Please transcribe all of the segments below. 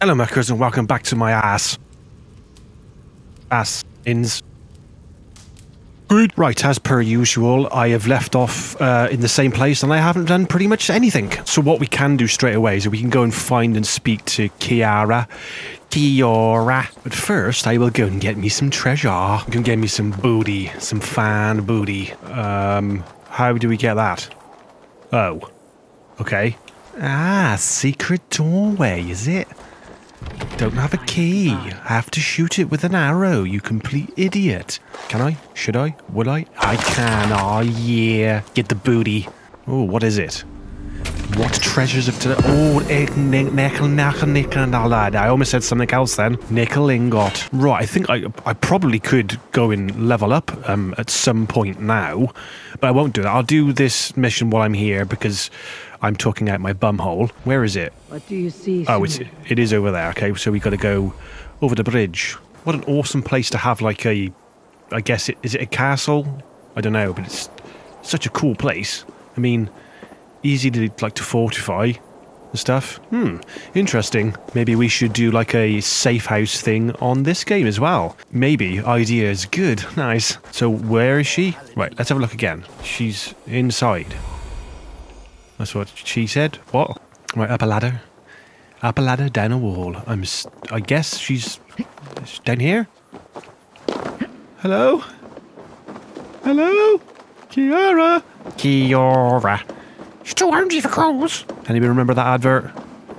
Hello, Muckers, and welcome back to my ass. Ass ins. Good. Right, as per usual, I have left off uh, in the same place and I haven't done pretty much anything. So, what we can do straight away is we can go and find and speak to Kiara. Kiara. But first, I will go and get me some treasure. Can get me some booty, some fan booty. Um, how do we get that? Oh, okay. Ah, secret doorway, is it? Don't have a key. I have to shoot it with an arrow, you complete idiot. Can I? Should I? Would I? I can. Oh, yeah. Get the booty. Oh, what is it? What treasures of today? Oh, nickel, nickel, nickel, nickel, I almost said something else then. Nickel ingot. Right, I think I I probably could go and level up um, at some point now, but I won't do that. I'll do this mission while I'm here because I'm talking out my bum hole. Where is it? What do you see? Oh, it's it is over there. Okay, so we got to go over the bridge. What an awesome place to have like a, I guess it is it a castle? I don't know, but it's such a cool place. I mean, easy to like to fortify and stuff. Hmm, interesting. Maybe we should do like a safe house thing on this game as well. Maybe idea is good. Nice. So where is she? Right, let's have a look again. She's inside. That's what she said. What? Right, up a ladder. Up a ladder, down a wall. I'm. I guess she's she's down here. Hello. Hello, Kiara. Kiara. She's too orangey for clothes. Anybody remember that advert?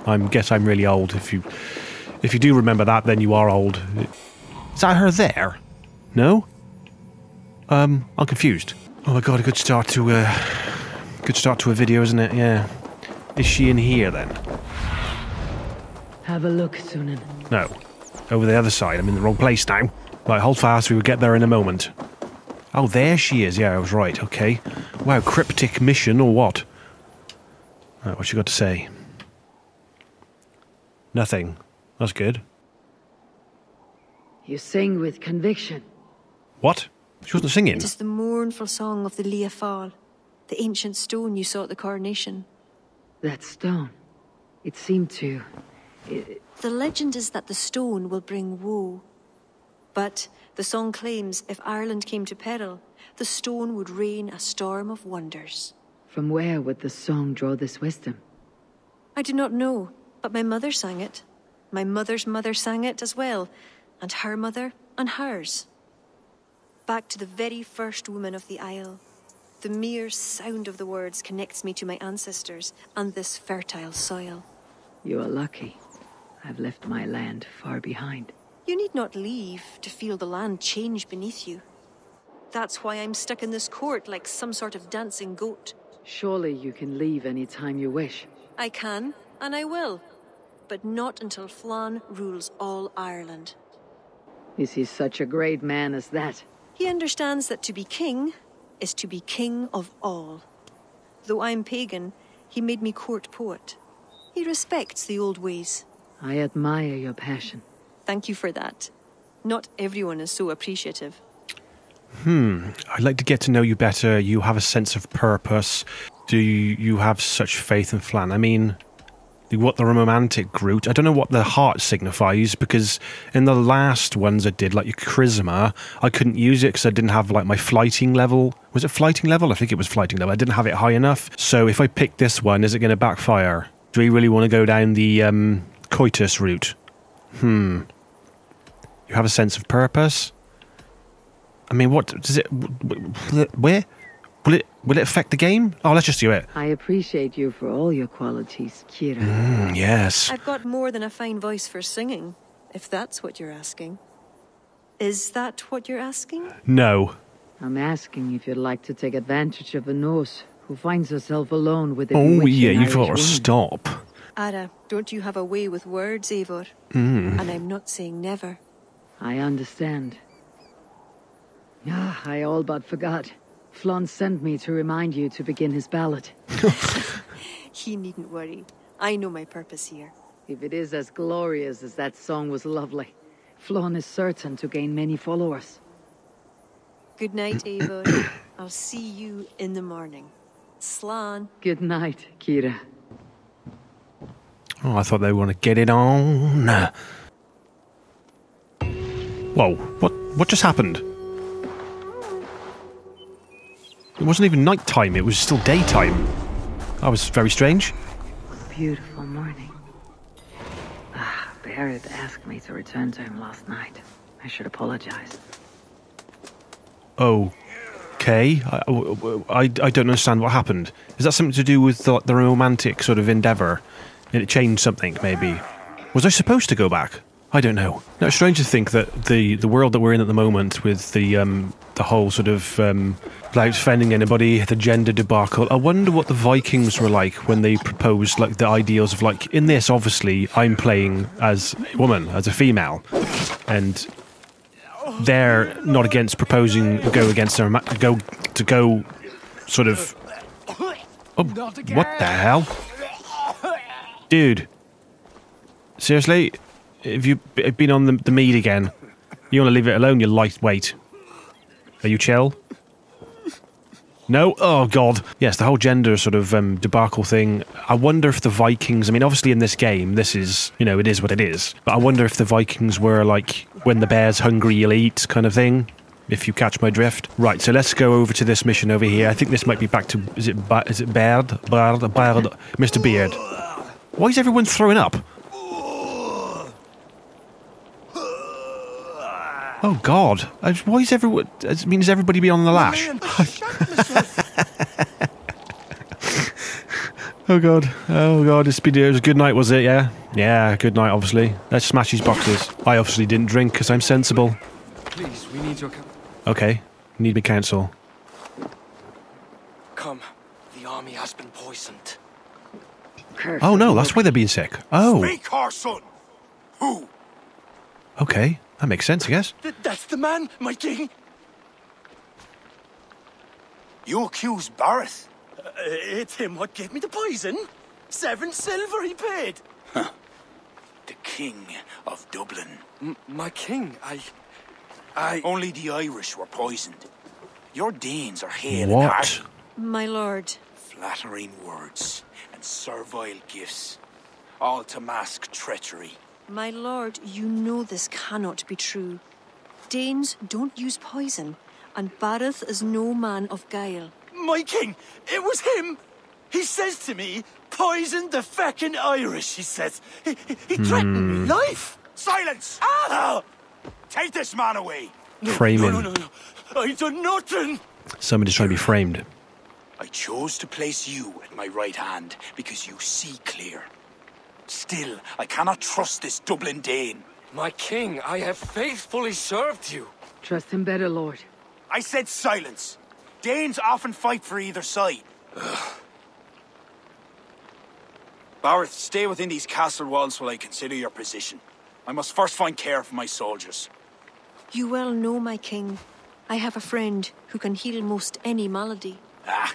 I guess I'm really old. If you, if you do remember that, then you are old. Is that her there? No. Um, I'm confused. Oh my god, a good start to uh, good start to a video, isn't it? Yeah. Is she in here then? Have a look, Sunan. No. Over the other side. I'm in the wrong place now. Right, hold fast. We will get there in a moment. Oh, there she is. Yeah, I was right. Okay. Wow, cryptic mission or what? Right, what you got to say? Nothing. That's good. You sing with conviction. What? She wasn't singing. It is the mournful song of the Lia Fáil, the ancient stone you saw at the coronation. That stone. It seemed to. It, The legend is that the stone will bring woe. But the song claims if Ireland came to peril, the stone would rain a storm of wonders. from where would the song draw this wisdom? I do not know, but my mother sang it. My mother's mother sang it as well, and her mother and hers. Back to the very first woman of the Isle. The mere sound of the words connects me to my ancestors and this fertile soil. You are lucky. I've left my land far behind. You need not leave to feel the land change beneath you. That's why I'm stuck in this court like some sort of dancing goat. Surely you can leave any time you wish. I can, and I will. But not until Flann rules all Ireland. Is he such a great man as that? He understands that to be king is to be king of all. Though I'm pagan, he made me court poet. He respects the old ways. I admire your passion. Thank you for that. Not everyone is so appreciative. Hmm. I'd like to get to know you better. You have a sense of purpose. Do you, you have such faith in Flann? I mean, the, what the romantic Groot? I don't know what the heart signifies because in the last ones I did, like your charisma, I couldn't use it because I didn't have like my flighting level. Was it flighting level? I think it was flighting level. I didn't have it high enough. So if I pick this one, is it going to backfire? Do we really want to go down the um, coitus route? Hmm. You have a sense of purpose. I mean, what does it? Where will it? Will it affect the game? Oh, let's just do it. I appreciate you for all your qualities, Kira. Mm, yes. I've got more than a fine voice for singing, if that's what you're asking. Is that what you're asking? No. I'm asking if you'd like to take advantage of a nurse who finds herself alone with a Oh bewitching yeah, you've got to woman. stop. Ada, don't you have a way with words, Eivor? And I'm not saying never. I understand. Ah, I all but forgot. Flann sent me to remind you to begin his ballad. He needn't worry. I know my purpose here. If it is as glorious as that song was lovely, Flann is certain to gain many followers. Good night, Eivor. I'll see you in the morning. Slan. Good night, Kira. Oh, I thought they want to get it on. Whoa, what what just happened? It wasn't even night time, it was still daytime. That was very strange. Beautiful morning. Ah, Barid asked me to return to him last night. I should apologize. Okay, I, I, I don't understand what happened. Is that something to do with the, the romantic sort of endeavour? Did it change something, maybe? Was I supposed to go back? I don't know. No, it's strange to think that the, the world that we're in at the moment, with the um, the whole sort of um, without offending anybody, the gender debacle. I wonder what the Vikings were like when they proposed like the ideals of like in this. Obviously, I'm playing as a woman, as a female, and they're not against proposing go against their go to go sort of. Oh, what the hell, dude? Seriously, have you b- been on the, the mead again? You want to leave it alone, You're lightweight? Are you chill? No? Oh, God. Yes, the whole gender sort of um, debacle thing. I wonder if the Vikings, I mean, obviously in this game, this is, you know, it is what it is. But I wonder if the Vikings were like, when the bear's hungry, you'll eat kind of thing. If you catch my drift. Right, so let's go over to this mission over here. I think this might be back to, is it, ba- is it Baird? Baird? Baird? Mr. Beard. Why is everyone throwing up? Oh God! Why is everyone? I mean, is everybody be on the lash? Oh God! Oh God! It's been it was a good night, was it? Yeah, yeah, good night. Obviously, let's smash these boxes. I obviously didn't drink because I'm sensible. Please, we need your. co- Okay, need me counsel. Come. The army has been poisoned. Oh no, that's why they're being sick. Oh, Speak, our son. Who? okay, that makes sense, I guess. Th- that's the man, my king. You accuse Barid? Uh, it's him what gave me the poison. Seven silver he paid. The king of Dublin. M- my king, I. I. Only the Irish were poisoned. Your Danes are hale and What? hearty. My lord, Flattering words and servile gifts. All to mask treachery. My lord, you know this cannot be true. Danes don't use poison, and Barid is no man of guile. My king, it was him. He says to me, poison the feckin' Irish, he says. He, he, he threatened me life. Silence! Ah! Take this man away! Frame No, no, no, no. I done nothing. Somebody's trying to be framed. I chose to place you at my right hand because you see clear. Still, I cannot trust this Dublin Dane. My king, I have faithfully served you. Trust him better, Lord. I said silence. Danes often fight for either side. Barid, stay within these castle walls while I consider your position. I must first find care for my soldiers. You well know, my king, I have a friend who can heal most any malady. Ah,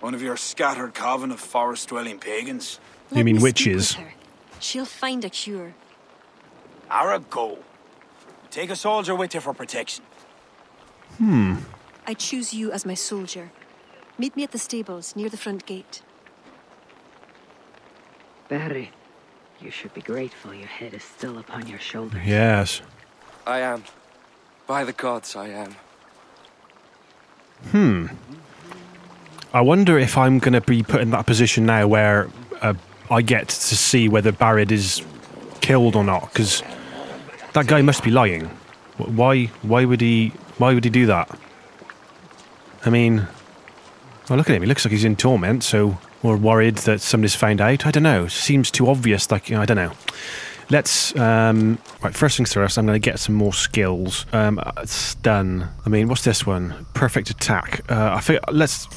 one of your scattered coven of forest-dwelling pagans. You mean me witches? She'll find a cure. Ara, go. Take a soldier with you for protection. Hmm. I choose you as my soldier. Meet me at the stables near the front gate. Barry, you should be grateful your head is still upon your shoulders. Yes. I am. By the gods, I am. Hmm. I wonder if I'm going to be put in that position now where uh, I get to see whether Barrett is killed or not, because that guy must be lying. Why? Why would he? Why would he do that? I mean, well, look at him. He looks like he's in torment. So, or worried that somebody's found out. I don't know. Seems too obvious. Like I don't know. Let's um, right. First things first. I'm going to get some more skills. Um, uh, stun. I mean, what's this one? Perfect attack. Uh, I think let's.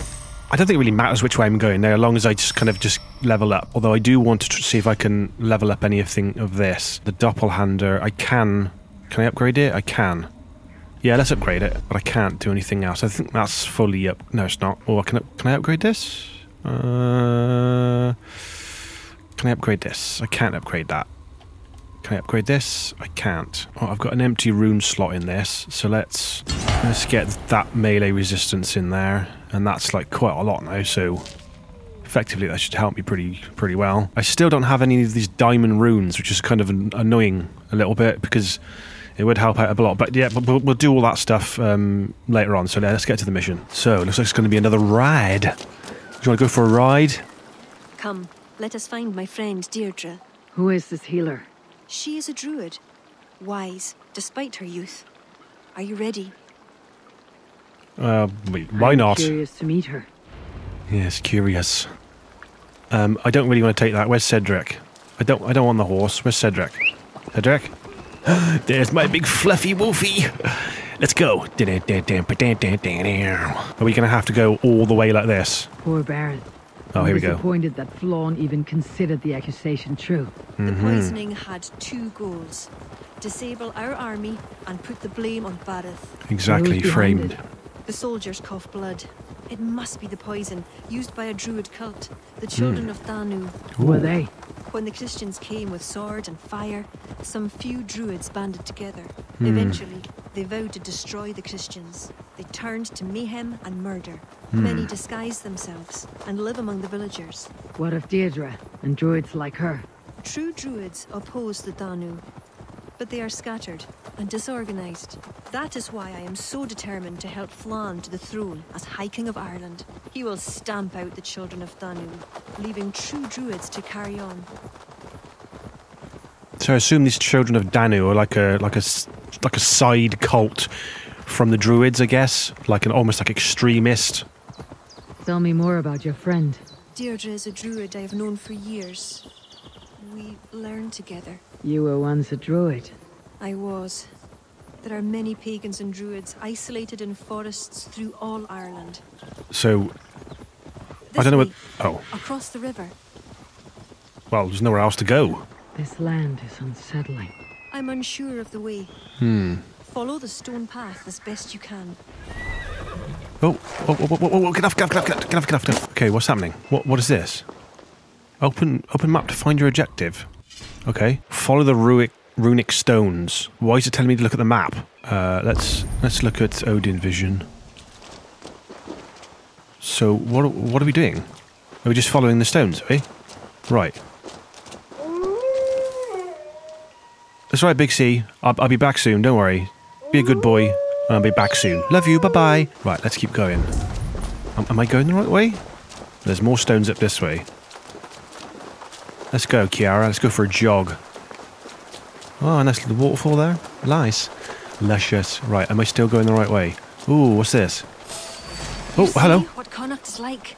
I don't think it really matters which way I'm going there, as long as I just kind of just level up. Although I do want to see if I can level up anything of this. The Doppelhander. I can. Can I upgrade it? I can. Yeah, let's upgrade it, but I can't do anything else. I think that's fully up. No, it's not. Oh, can I, can I upgrade this? Uh, can I upgrade this? I can't upgrade that. Can I upgrade this? I can't. Oh, I've got an empty rune slot in this, so let's let's get that melee resistance in there, and that's like quite a lot now. So Effectively, that should help me pretty pretty well. I still don't have any of these diamond runes, which is kind of an, annoying a little bit because it would help out a lot. But yeah, but we'll, we'll do all that stuff um, later on. So let's get to the mission. So looks like it's going to be another ride. Do you want to go for a ride? Come, let us find my friend Deirdre. Who is this healer? She is a druid, wise despite her youth. Are you ready? Uh, wait, why I'm not? Curious to meet her. Yes, curious. Um, I don't really want to take that. Where's Cedric? I don't. I don't want the horse. Where's Cedric? Cedric? There's my big fluffy wolfie. Let's go. Are we gonna have to go all the way like this? Poor Baron. Oh, here we go. Disappointed that Flann even considered the accusation true. The mm-hmm. poisoning had two goals disable our army and put the blame on Barid. Exactly Who's behind framed. The soldiers cough blood. It must be the poison used by a druid cult, the children hmm. of Danu. Who are they? When the Christians came with sword and fire, some few druids banded together. Hmm. Eventually, they vowed to destroy the Christians. They turned to mayhem and murder. Hmm. Many disguise themselves and live among the villagers. What of Deirdre and druids like her? True druids oppose the Danu, but they are scattered and disorganized. That is why I am so determined to help Flann to the throne as High King of Ireland. He will stamp out the children of Danu, leaving true druids to carry on. So I assume these children of Danu are like a like a s- like a side cult from the Druids, I guess, like an almost like extremist. Tell me more about your friend. Deirdre is a druid I have known for years. We learned together. You were once a druid. I was. There are many pagans and druids isolated in forests through all Ireland. So I don't know what. Oh, Across the river. well, there's nowhere else to go. This land is unsettling. I'm unsure of the way. Hmm. Follow the stone path as best you can. Oh, oh, oh, oh, oh, oh, get get off, get off, get off, get off, get off, get off. Okay, what's happening? What, what is this? Open, open map to find your objective. Okay, follow the runic, runic stones. Why is it telling me to look at the map? Uh, let's let's look at Odin Vision. So what what are we doing? Are we just following the stones? Are we? Right. That's right, Big C. I'll, I'll be back soon. Don't worry. Be a good boy. I'll be back soon. Love you. Bye bye. Right, let's keep going. Am, am I going the right way? There's more stones up this way. Let's go, Kiara. Let's go for a jog. Oh, nice little waterfall there. Nice. Luscious. Right, am I still going the right way? Ooh, what's this? Oh, you Oh, hello. what Connacht is like?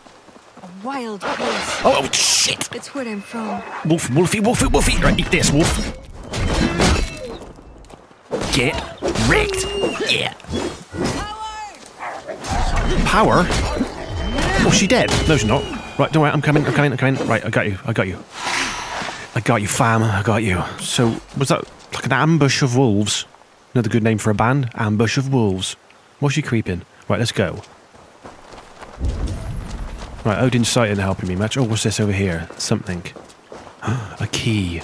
A wild place. Oh, oh, shit! It's where I'm from. Wolf, Wolfie, Wolfie, Wolfie! Right, eat this, Wolf. Get wrecked. Yeah. Power? Oh, she dead? No, she's not. Right, don't worry, I'm coming, I'm coming, I'm coming. Right, I got you, I got you. I got you, fam, I got you. So, was that like an ambush of wolves? Another good name for a band? Ambush of wolves. What's she creeping? Right, let's go. Right, Odin's sight isn't helping me much. Oh, what's this over here? Something. A key.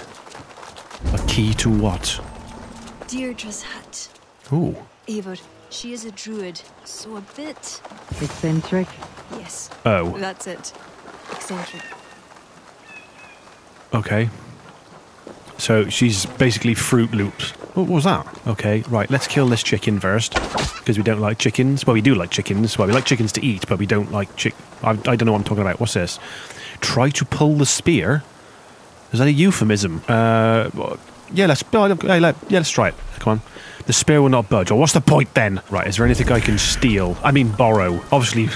A key to what? Deirdre's hut. Ooh. Eivor, she is a druid, so a bit. Eccentric. Yes, Oh, that's it. Eccentric. Okay. So she's basically Fruit Loops. What was that? Okay, right, let's kill this chicken first. Because we don't like chickens. Well, we do like chickens. Well, we like chickens to eat, but we don't like chick. I, I don't know what I'm talking about. What's this? Try to pull the spear? Is that a euphemism? Uh, yeah, let's. hey, let, yeah, let's try it. Come on. The spear will not budge. Or what's the point then? Right, is there anything I can steal? I mean, borrow. Obviously,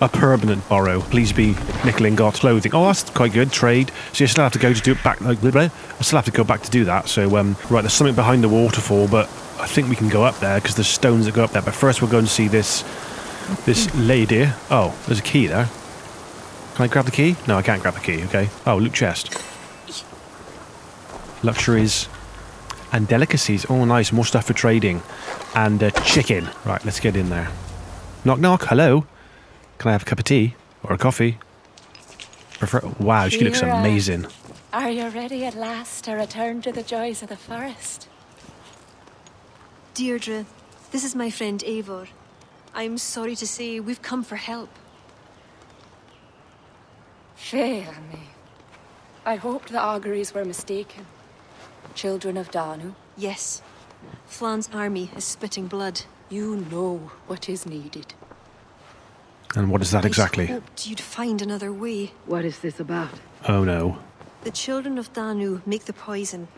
a permanent borrow. Please be nickel ingot clothing. Oh, that's quite good. Trade. So you still have to go to do it back. Like. I still have to go back to do that. So, um, right, there's something behind the waterfall, but I think we can go up there because there's stones that go up there. But first, we'll go and see this this lady. Oh, there's a key there. Can I grab the key? No, I can't grab the key. Okay. Oh, loot chest. Luxuries and delicacies. Oh, nice. More stuff for trading. And uh, chicken. Right, let's get in there. Knock, knock. Hello. Can I have a cup of tea or a coffee? Prefer. Wow, she looks amazing. Are you ready at last to return to the joys of the forest? Deirdre, this is my friend Eivor. I'm sorry to say we've come for help. Fair me. I hoped the auguries were mistaken. Children of Danu, Yes. Flann's army is spitting blood. you know what is needed. And what is that exactly? I hoped you'd find another way. What is this about? Oh no. The children of Danu make the poison,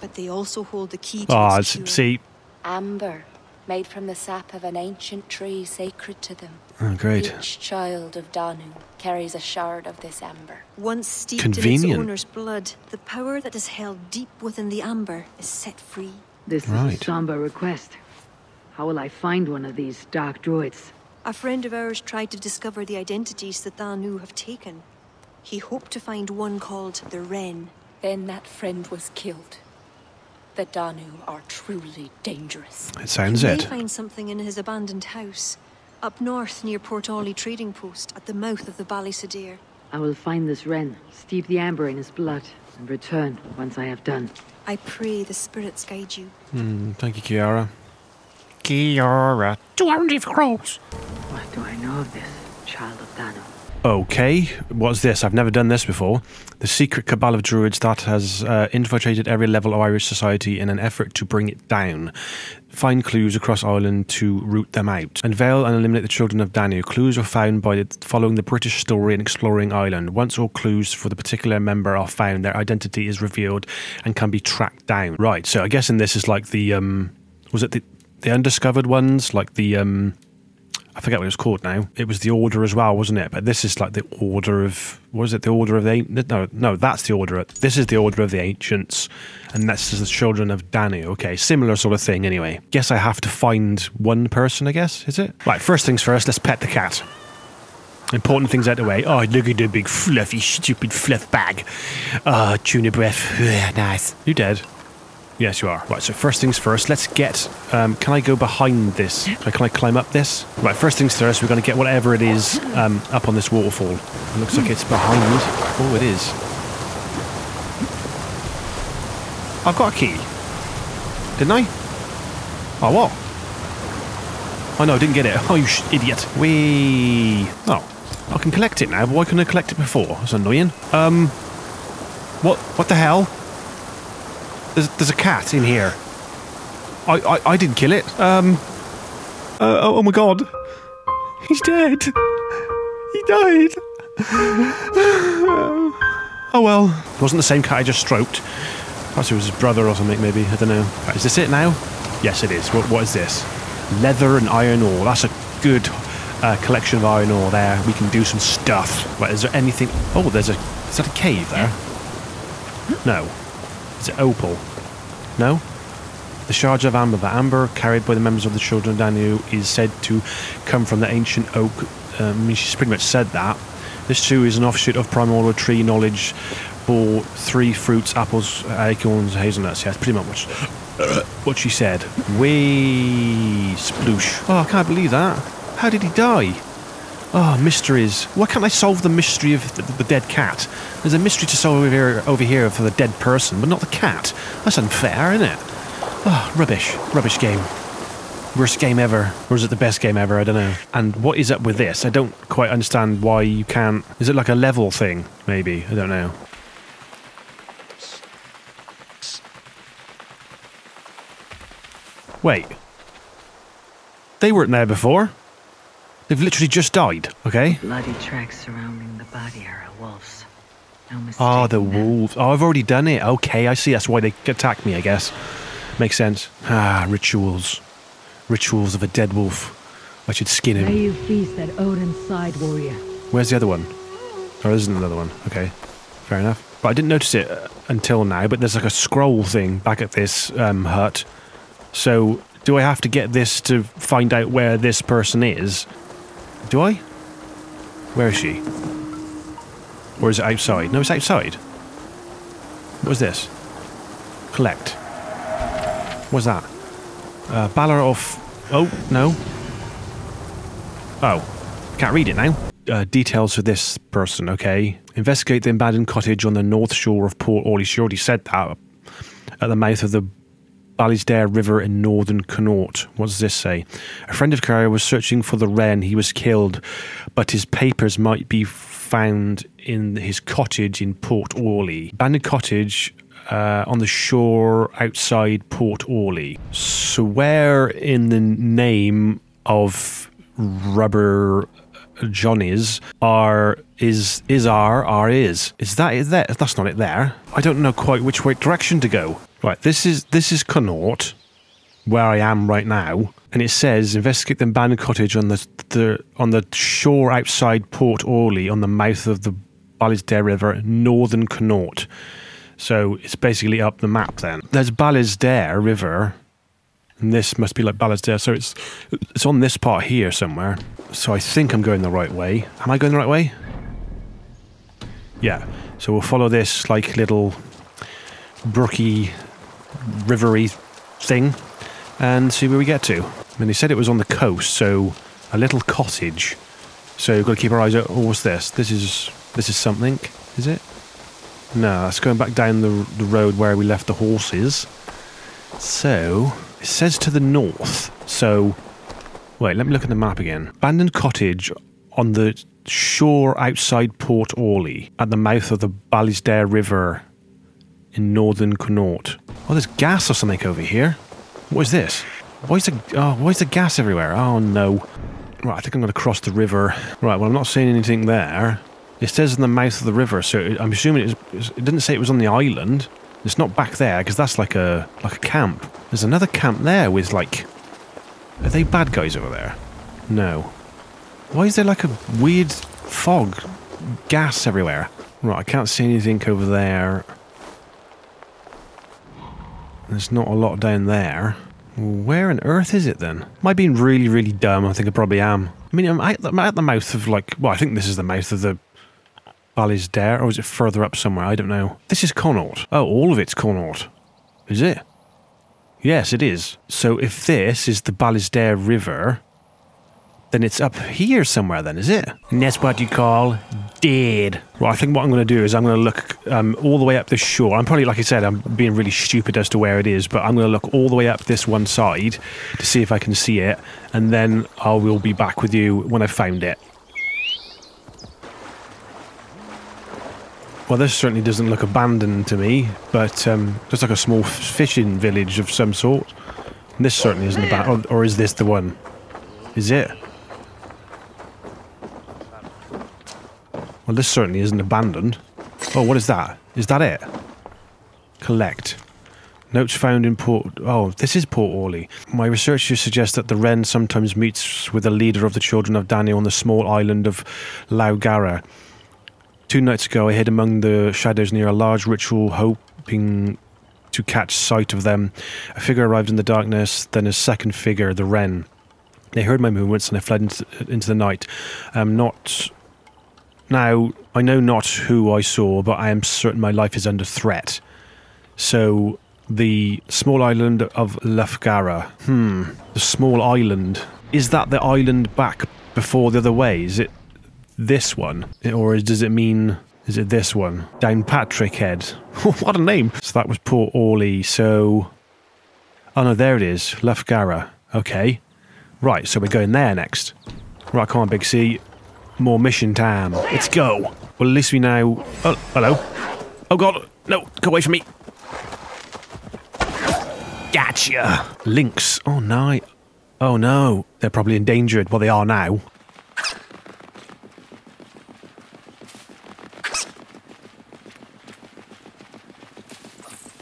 but they also hold the key to Ah, its cure. see. Amber, made from the sap of an ancient tree sacred to them. Oh, great. Each child of Danu carries a shard of this amber. Once steeped in its owner's blood, the power that is held deep within the amber is set free. This is Right. a somber request. How will I find one of these dark druids? A friend of ours tried to discover the identities that Danu have taken. He hoped to find one called the Wren. Then that friend was killed. The Danu are truly dangerous. It sounds He may it. find something in his abandoned house, up north near Port Ollie trading post at the mouth of the Ballysadare. I will find this Wren, steep the amber in his blood, and return once I have done. I pray the spirits guide you. Hmm, thank you, Kiara. Kiara. 200 crows. What do I know of this, child of Danu? Okay, what's this? I've never done this before. The secret cabal of druids that has uh, infiltrated every level of Irish society in an effort to bring it down. Find clues across Ireland to root them out. Unveil and eliminate the children of Danu. Clues are found by following the British story and exploring Ireland. Once all clues for the particular member are found, their identity is revealed and can be tracked down. Right, so I guess in this is like the um, was it the the undiscovered ones, like the um, I forget what it was called now. It was the Order as well, wasn't it? But this is like the Order of what is it? The Order of the no, no, that's the Order. Of, This is the Order of the Ancients, and this is the Children of Danu. Okay, similar sort of thing. Anyway, guess I have to find one person. I guess is it? Right. First things first. Let's pet the cat. Important things out the way. Oh, look at the big fluffy, stupid fluff bag. Ah, tuna breath. Nice. You dead? Yes, you are. Right, so first things first, let's get. Um, can I go behind this? Can I climb up this? Right, first things first, we're going to get whatever it is um, up on this waterfall. It looks like it's behind. Oh, it is. I've got a key. Didn't I? Oh, what? Oh, no, I didn't get it. Oh, you idiot. Wee. Oh, I can collect it now, but why couldn't I collect it before? That's annoying. Um, what? What the hell? There's, there's a cat in here. I, I, I didn't kill it. Um. Uh, oh, oh my god. He's dead. He died. oh well. It wasn't the same cat I just stroked. Perhaps it was his brother or something, maybe. I don't know. Right, is this it now? Yes, it is. What, what is this? Leather and iron ore. That's a good uh, collection of iron ore there. We can do some stuff. Right, is there anything. Oh, there's a. Is that a cave there? No. Is it opal? No? The shards of amber. The amber carried by the members of the Children of Danu is said to come from the ancient oak. Um, I mean, she's pretty much said that. This too is an offshoot of primordial tree knowledge bore three fruits, apples, acorns, hazelnuts. Yeah, that's pretty much what she said. Way sploosh. Oh, I can't believe that. How did he die? Oh, mysteries. Why can't I solve the mystery of the, the dead cat? There's a mystery to solve over here, over here for the dead person, but not the cat. That's unfair, isn't it? Oh, rubbish. Rubbish game. Worst game ever. Or is it the best game ever? I don't know. And what is up with this? I don't quite understand why you can't. Is it like a level thing? Maybe. I don't know. Wait. They weren't there before. They've literally just died, okay? Bloody tracks surrounding the body are a wolf's. No mistake. Oh, the wolves. Oh, I've already done it. Okay, I see. That's why they attacked me, I guess. Makes sense. Ah, rituals. Rituals of a dead wolf. I should skin him. May him. you feast at Odin's side, warrior. Where's the other one? Oh, there isn't another one. Okay, fair enough. But I didn't notice it uh, until now. But there's like a scroll thing back at this um, hut. So, do I have to get this to find out where this person is? Do I? Where is she? Or is it outside? No, it's outside. What is this? Collect. What's that? Uh, Balor of. Oh, no. Oh, can't read it now. Uh, details for this person, okay? Investigate the abandoned cottage on the north shore of Port Orley. She already said that. At the mouth of the Ballysdare River in northern Connaught. What does this say? A friend of Carrier was searching for the wren. He was killed, but his papers might be found in his cottage in Port Orley. Abandoned cottage uh, on the shore outside Port Orley. So, where in the name of Rubber Johnny's are is is are are is is that is that? That's not it there. I don't know quite which way direction to go. Right, this is this is Connaught, where I am right now, and it says investigate the abandoned cottage on the the on the shore outside Port Orley on the mouth of the Ballisdare River, northern Connaught. So it's basically up the map. Then there's Ballisdare River, and this must be like Ballisdare. So it's it's on this part here somewhere. So I think I'm going the right way. Am I going the right way? Yeah. So we'll follow this like little brooky, rivery thing and see where we get to. And they said it was on the coast, so a little cottage. So we've got to keep our eyes out. Oh, what's this? This is this is something, is it? No, that's going back down the the road where we left the horses. So it says to the north. So wait, let me look at the map again. Abandoned cottage on the shore outside Port Orley, at the mouth of the Ballisdare River in northern Connaught. Oh, there's gas or something over here. What is this? Why is the oh, why is the gas everywhere? Oh no. Right, I think I'm going to cross the river. Right, well, I'm not seeing anything there. It says in the mouth of the river, so it, I'm assuming it, was, it didn't say it was on the island. It's not back there because that's like a like a camp. There's another camp there with like. Are they bad guys over there? No. Why is there like a weird fog, gas everywhere? Right, I can't see anything over there. There's not a lot down there. Where on earth is it then? Am I being really, really dumb? I think I probably am. I mean, I'm at, the, I'm at the mouth of like, well, I think this is the mouth of the Ballisdare, or is it further up somewhere? I don't know. This is Connaught. Oh, all of it's Connaught. Is it? Yes, it is. So if this is the Ballisdare River, then it's up here somewhere, then, is it? And that's what you call dead. Well, I think what I'm going to do is I'm going to look um, all the way up the shore. I'm probably, like I said, I'm being really stupid as to where it is, but I'm going to look all the way up this one side to see if I can see it, and then I will be back with you when I've found it. Well, this certainly doesn't look abandoned to me, but um, looks like a small fishing village of some sort. And this certainly isn't abandoned, or, or is this the one? Is it? Well, this certainly isn't abandoned. Oh, what is that? Is that it? Collect. Notes found in Port. Oh, this is Port Orley. My research suggests that the wren sometimes meets with the leader of the children of Daniel on the small island of Laugara. Two nights ago, I hid among the shadows near a large ritual, hoping to catch sight of them. A figure arrived in the darkness, then a second figure, the wren. They heard my movements and I fled into, into the night. I'm not. Now, I know not who I saw, but I am certain my life is under threat. So, the small island of Lafgara. Hmm. The small island. Is that the island back before the other way? Is it this one? Or does it mean. Is it this one? Downpatrick Head. what a name! So that was poor Orley. So. Oh no, there it is. Lafgara. Okay. Right, so we're going there next. Right, come on, Big C. More mission time. Let's go. Well, at least we now. Oh, hello. Oh God, no, go away from me. Gotcha. Lynx. Oh no. Oh no, they're probably endangered. Well, they are now.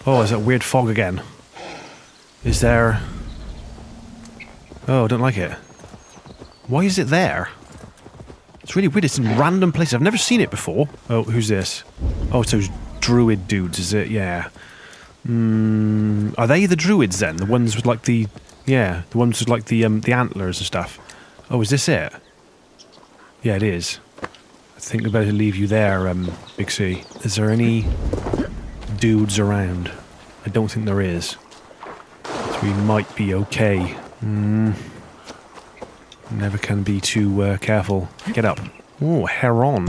Oh, is that weird fog again? Is there? Oh, I don't like it. Why is it there? It's really weird. It's in random places. I've never seen it before. Oh, who's this? Oh, it's those druid dudes, is it? Yeah. Mm, are they the druids then? The ones with like the, yeah, the ones with like the um, the antlers and stuff. Oh, is this it? Yeah, it is. I think we better leave you there, um, Big C. Is there any dudes around? I don't think there is. So we might be okay. Mm. Never can be too uh, careful. Get up. Oh, heron.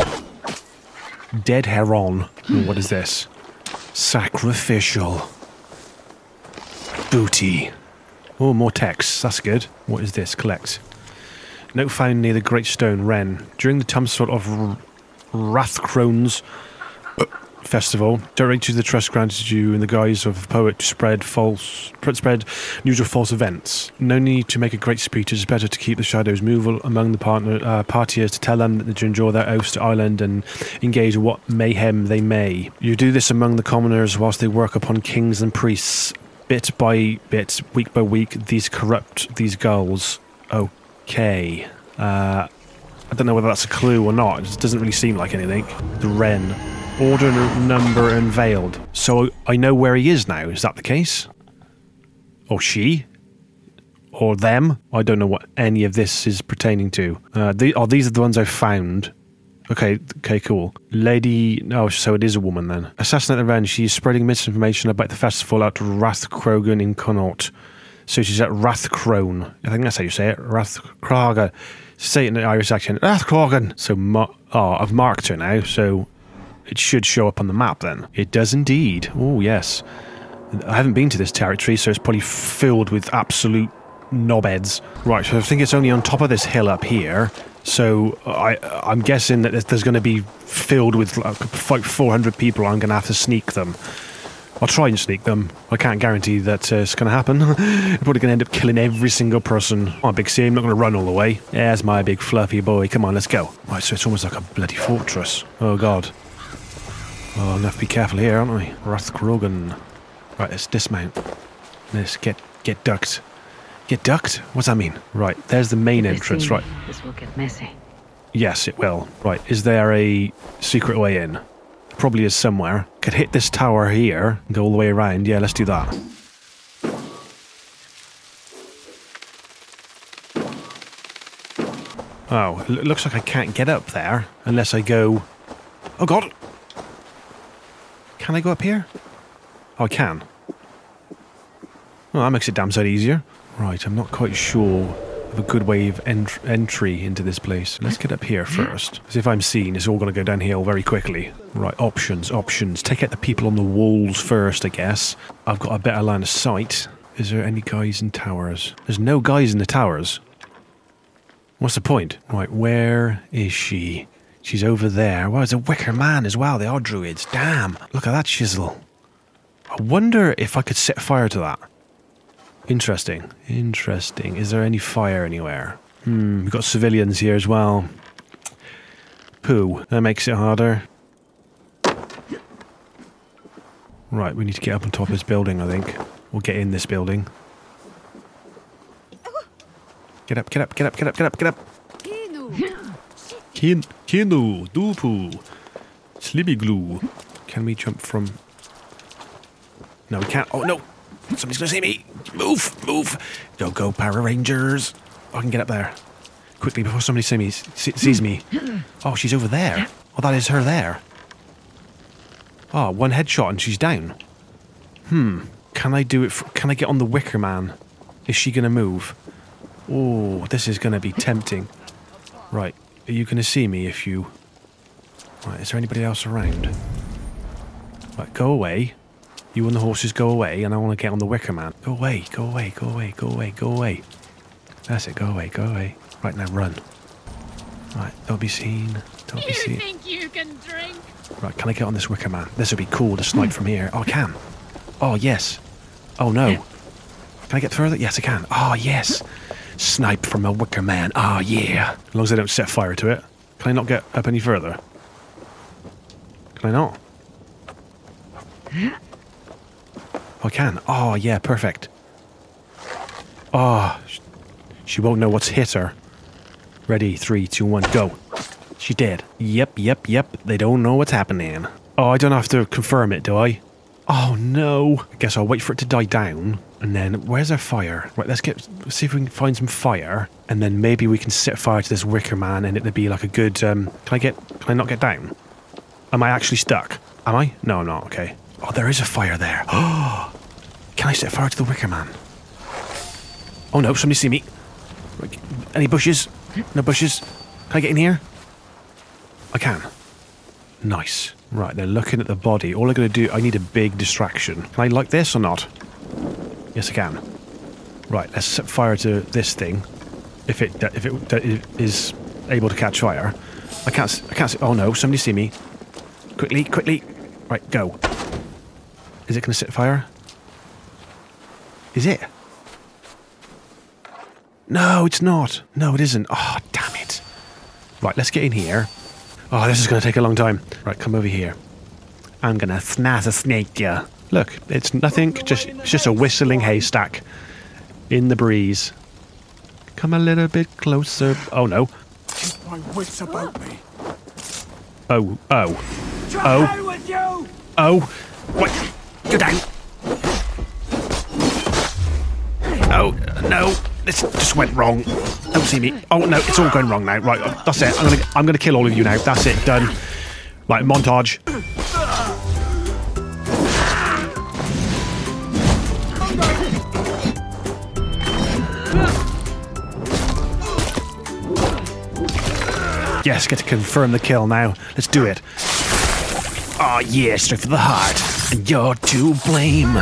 Dead heron. Ooh, what is this? Sacrificial. Booty. Oh, more text. That's good. What is this? Collect. Note found near the Great Stone Wren. During the time sort of r- Rathcrone's festival. Direct to the trust granted you in the guise of a poet to spread false, spread news of false events. No need to make a great speech. It is better to keep the shadows movable among the partner uh, partiers to tell them that to enjoy their oaths to Ireland and engage what mayhem they may. You do this among the commoners whilst they work upon kings and priests. Bit by bit, week by week, these corrupt these gulls. Okay. Uh, I don't know whether that's a clue or not. It doesn't really seem like anything. The wren. Order number unveiled. So I know where he is now. Is that the case? Or she? Or them? I don't know what any of this is pertaining to. Uh, the, oh, these are the ones I found. Okay, okay, cool. Lady. Oh, so it is a woman then. Assassinate the Wren. She's spreading misinformation about the festival at Rathcroghan in Connaught. So she's at Rathcrone. I think that's how you say it. Rathcroga. Say it in Irish accent. Rathcroghan. So, ma- oh, I've marked her now. So it should show up on the map then. It does indeed. Oh, yes. I haven't been to this territory, so it's probably filled with absolute knobheads. Right, so I think it's only on top of this hill up here. So I, I'm guessing that there's going to be filled with like 400 people. I'm going to have to sneak them. I'll try and sneak them. I can't guarantee that uh, it's going to happen. I'm probably going to end up killing every single person. Oh, big C, I'm not going to run all the way. There's my big fluffy boy. Come on, let's go. Right, so it's almost like a bloody fortress. Oh, God. Oh, I'm to have to be careful here, aren't I? Rathcroghan. Right, let's dismount. Let's get, get ducked. Get ducked? What's that mean? Right, there's the main If entrance. me, Right. This will get messy. Yes, it will. Right, is there a secret way in? Probably is somewhere. Could hit this tower here and go all the way around. Yeah, let's do that. Oh, it looks like I can't get up there unless I go. Oh god! Can I go up here? Oh, I can. Well, that makes it damn sight easier. Right, I'm not quite sure of a good way of ent- entry into this place. Let's get up here first. Because if I'm seen, it's all going to go downhill very quickly. Right, options, options. Take out the people on the walls first, I guess. I've got a better line of sight. Is there any guys in towers? There's no guys in the towers. What's the point? Right, where is she? She's over there. Well, there's a wicker man as well. They are druids. Damn. Look at that chisel. I wonder if I could set fire to that. Interesting. Interesting. Is there any fire anywhere? Hmm, we've got civilians here as well. Pooh. That makes it harder. Right, we need to get up on top of this building, I think. We'll get in this building. Get up, get up, get up, get up, get up, get up. Kin, Kinu, Dupu, Slibby Glue. Can we jump from. No, we can't. Oh, no. Somebody's going to see me. Move, move. Go, go, Power Rangers. I can get up there. Quickly, before somebody see me, see, sees me. Oh, she's over there. Oh, that is her there. Oh, one headshot and she's down. Hmm. Can I do it? For, can I get on the Wicker Man? Is she going to move? Oh, this is going to be tempting. Right. Are you going to see me if you. Right, is there anybody else around? Right, go away. You and the horses go away, and I want to get on the Wicker Man. Go away, go away, go away, go away, go away. That's it, go away, go away. Right now, run. Right, don't be seen. Don't be seen. think you can drink? Right, can I get on this Wicker Man? This would be cool to snipe hmm. from here. Oh, I can. Oh, yes. Oh, no. Can I get further? Yes, I can. Oh, yes. Snipe from a Wicker Man. Oh, yeah. As long as I don't set fire to it. Can I not get up any further? Can I not? Oh, I can. Oh, yeah, perfect. Oh, she won't know what's hit her. Ready, three, two, one, go. She dead. Yep, yep, yep. They don't know what's happening. Oh, I don't have to confirm it, do I? Oh no. I guess I'll wait for it to die down. And then where's our fire? Right, let's get see if we can find some fire. And then maybe we can set fire to this wicker man and it'll be like a good um can I get can I not get down? Am I actually stuck? Am I? No, I'm not, okay. Oh there is a fire there. Oh can I set fire to the wicker man? Oh no, somebody see me. Any bushes? No bushes? Can I get in here? I can. Nice. Right, they're looking at the body. All I'm going to do, I need a big distraction. Can I like this or not? Yes, I can. Right, let's set fire to this thing. If it if it is able to catch fire. I can't. I can't. Oh no! Somebody see me. Quickly, quickly. Right, go. Is it going to set fire? Is it? No, it's not. No, it isn't. Oh, damn it. Right, let's get in here. Oh, this is going to take a long time. Right, come over here. I'm going to snaz a snake ya. Look, it's nothing. Just it's just a whistling haystack in the breeze. Come a little bit closer. Oh no. Keep my wits about me. Oh, oh, Oh. oh. Wait, go down. Oh, no. This just went wrong. Don't see me. Oh, no, it's all going wrong now. Right, that's it. I'm going to I'm gonna kill all of you now. That's it, done. Right, montage. Yes, get to confirm the kill now. Let's do it. Oh, yeah, straight for the heart. And you're to blame.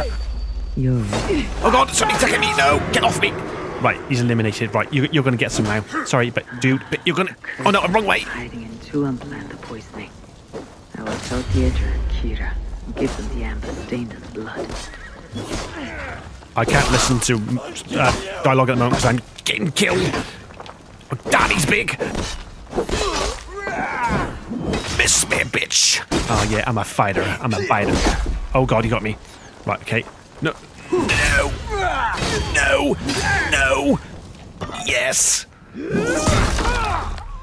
You're Oh god, somebody's attacking me! No, get off me! Right, he's eliminated. Right, you, you're going to get some now. Sorry, but dude, but you're going to. Oh no, I'm wrong way! hiding in Tuampland the poisoning. I will tell Pietro and Ciara and give them the amber stained in blood. I can't listen to uh, dialogue at the moment because I'm getting killed. Oh, Daddy's big! Miss me, bitch! Oh yeah, I'm a fighter. I'm a fighter. Oh god, he got me. Right, okay. No. No! No! No! Yes!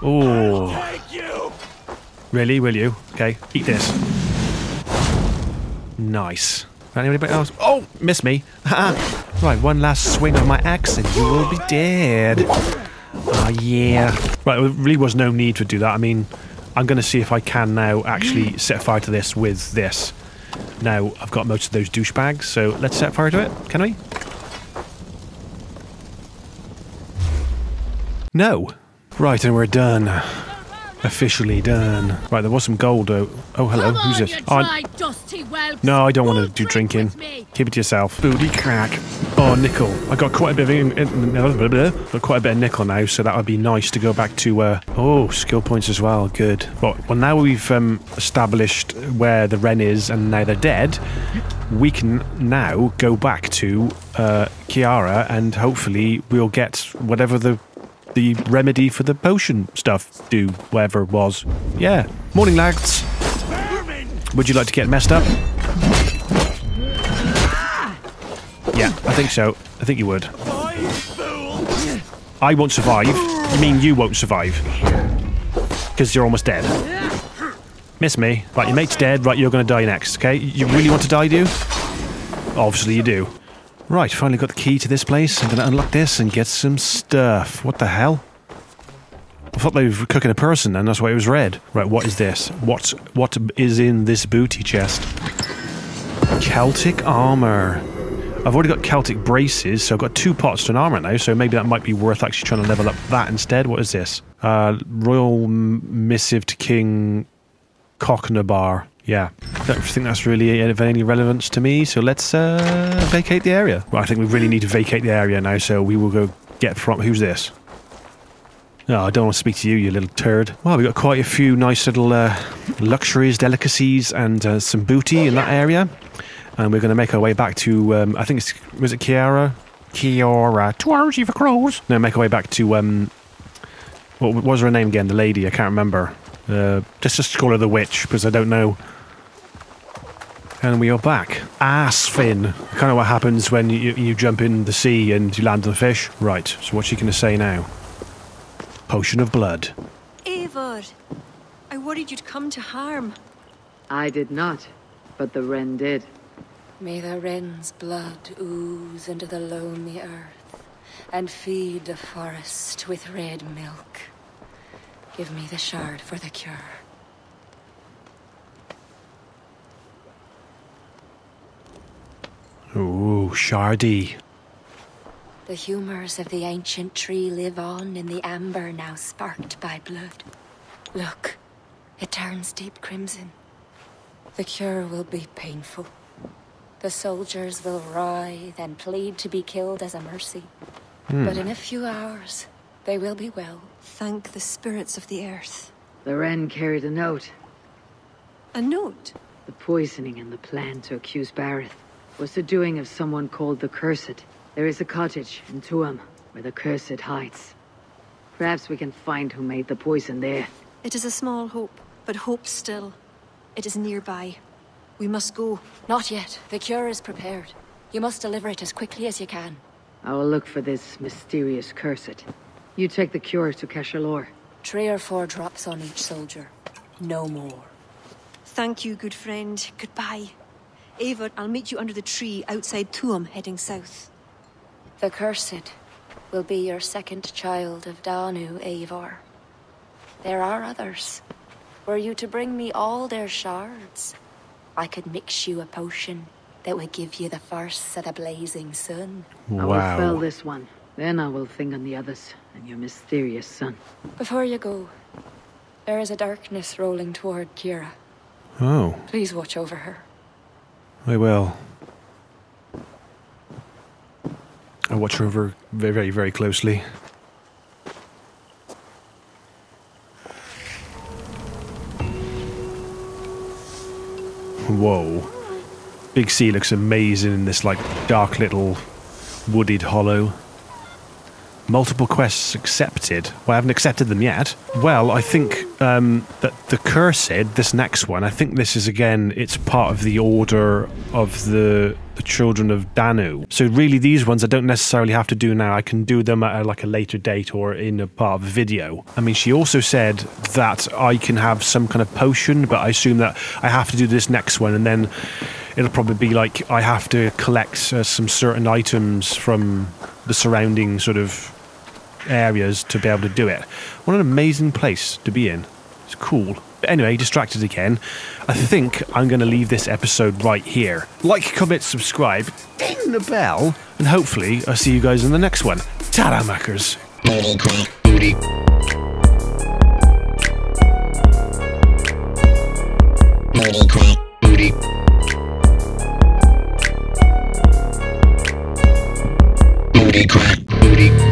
Oh. Really? Will you? Okay, eat this. Nice. Anybody else? Oh, miss me. right, one last swing of my axe and you will be dead. Oh, yeah. Right, there really was no need to do that. I mean, I'm going to see if I can now actually set fire to this with this. Now, I've got most of those douchebags, so let's set fire to it. Can we? No. Right, and we're done. Officially done. Right, there was some gold. Oh, oh hello. Who's this? Oh, no, I don't want to do drinking. Keep it to yourself. Booty crack. Oh, nickel. I got quite a bit of in, in, blah, blah, got quite a bit of nickel now, so that would be nice to go back to. Uh, oh, skill points as well. Good. Well, well now we've um, established where the Wren is, and now they're dead. We can now go back to uh, Kiara, and hopefully we'll get whatever the the remedy for the potion stuff do, whatever it was. Yeah. Morning, lads. Would you like to get messed up? Yeah, I think so. I think you would. I won't survive. You mean you won't survive? Because you're almost dead. Miss me. Right, your mate's dead. Right, you're going to die next, okay? You really want to die, do you? Obviously you do. Right, finally got the key to this place. I'm going to unlock this and get some stuff. What the hell? I thought they were cooking a person, and that's why it was red. Right, what is this? What's what is in this booty chest? Celtic armor. I've already got Celtic braces, so I've got two pots to an armor now. So maybe that might be worth actually trying to level up that instead. What is this? Uh, Royal missive to King Cocknabar. Yeah, I don't think that's really of any relevance to me. So let's uh, vacate the area. Well, I think we really need to vacate the area now. So we will go get from. Who's this? No, I don't want to speak to you, you little turd. Well, we've got quite a few nice little uh, luxuries, delicacies, and uh, some booty in that area. And we're going to make our way back to, um, I think it's, was it Kiara? Kiara. Twargy for crows. No, make our way back to, um, what was her name again? The lady, I can't remember. Uh, let's just call her the witch, because I don't know. And we are back. Ass fin. Kind of what happens when you, you jump in the sea and you land on a fish. Right, so what's she going to say now? Potion of blood. Eivor, I worried you'd come to harm. I did not, but the Wren did. May the wren's blood ooze into the lonely earth and feed the forest with red milk. Give me the shard for the cure. Ooh, Shardy. The humors of the ancient tree live on in the amber now sparked by blood. Look, it turns deep crimson. The cure will be painful. The soldiers will writhe and plead to be killed as a mercy. Hmm. But in a few hours, they will be well. Thank the spirits of the earth. The Wren carried a note. A note? The poisoning and the plan to accuse Barid was the doing of someone called the Cursed. There is a cottage in Tuam where the Cursed hides. Perhaps we can find who made the poison there. It is a small hope, but hope still. It is nearby. We must go. Not yet. The cure is prepared. You must deliver it as quickly as you can. I will look for this mysterious Cursed. You take the cure to Cashalor. Three or four drops on each soldier. No more. Thank you, good friend. Goodbye. Eivor, I'll meet you under the tree outside Tuam, heading south. The Cursed will be your second child of Danu, Eivor. There are others. Were you to bring me all their shards, I could mix you a potion that would give you the first of the blazing sun. I will fell this one. Then I will think on the others and your mysterious son. Before you go, there is a darkness rolling toward Ciara. Oh. Please watch over her. I will. I watch her over very, very, very closely. Whoa. Big C looks amazing in this like dark little wooded hollow. Multiple quests accepted. Well, I haven't accepted them yet. Well, I think um, that the Cursed, this next one, I think this is again, it's part of the order of the the children of Danu. So really, these ones I don't necessarily have to do now. I can do them at a, like a later date or in a part of a video. I mean, she also said that I can have some kind of potion, but I assume that I have to do this next one, and then it'll probably be like I have to collect uh, some certain items from the surrounding sort of areas to be able to do it. What an amazing place to be in. It's cool. But anyway, distracted again. I think I'm going to leave this episode right here. Like, comment, subscribe, ding the bell, and hopefully I'll see you guys in the next one. Ta-da. Booty. Booty. Booty crack.